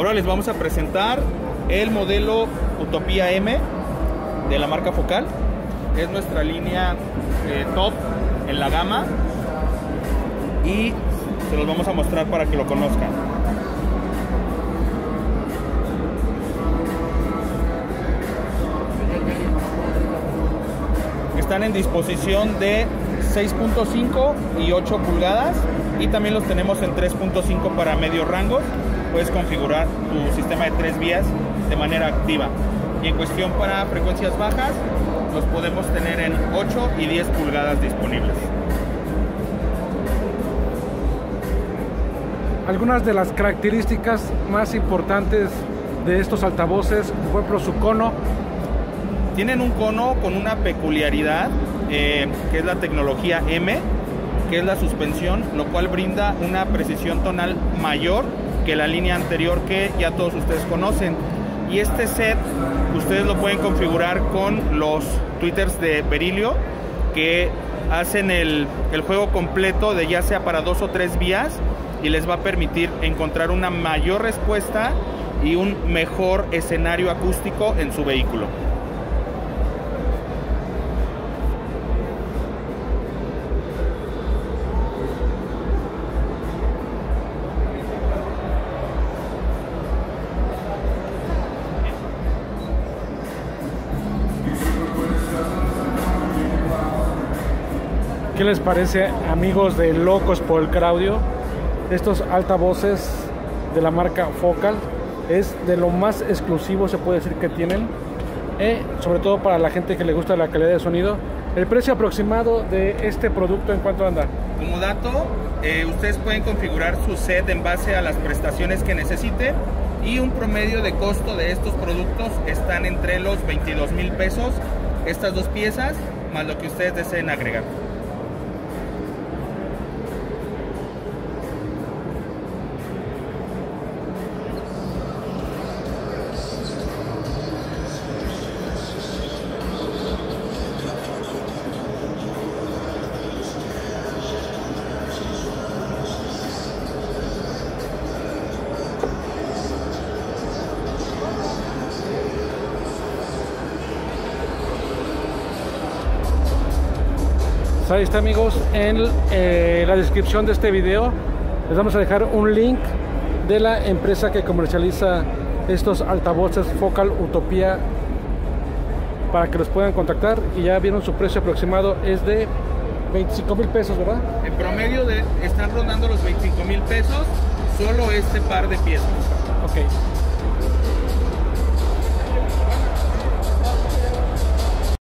Ahora les vamos a presentar el modelo Utopía M de la marca Focal. Es nuestra línea eh, top en la gama y se los vamos a mostrar para que lo conozcan. Están en disposición de 6.5 y 8 pulgadas y también los tenemos en 3.5 para medios rangos. Puedes configurar tu sistema de tres vías de manera activa. Y en cuestión para frecuencias bajas, los podemos tener en 8 y 10 pulgadas disponibles. Algunas de las características más importantes de estos altavoces, por ejemplo su cono. Tienen un cono con una peculiaridad, eh, que es la tecnología M, que es la suspensión, lo cual brinda una precisión tonal mayor que la línea anterior que ya todos ustedes conocen. Y este set ustedes lo pueden configurar con los twitters de Berilio que hacen el, el juego completo de ya sea para dos o tres vías y les va a permitir encontrar una mayor respuesta y un mejor escenario acústico en su vehículo. ¿Qué les parece, amigos de Locos por el Claudio? Estos altavoces de la marca Focal es de lo más exclusivo, se puede decir, que tienen. Eh, sobre todo para la gente que le gusta la calidad de sonido. El precio aproximado de este producto, ¿en cuánto anda? Como dato, eh, ustedes pueden configurar su set en base a las prestaciones que necesiten y un promedio de costo de estos productos están entre los 22 mil pesos, estas dos piezas, más lo que ustedes deseen agregar. Pues ahí está amigos, en eh, la descripción de este video les vamos a dejar un link de la empresa que comercializa estos altavoces Focal Utopía para que los puedan contactar y ya vieron su precio aproximado es de 25 mil pesos, ¿verdad? En promedio están rondando los 25 mil pesos solo este par de piezas.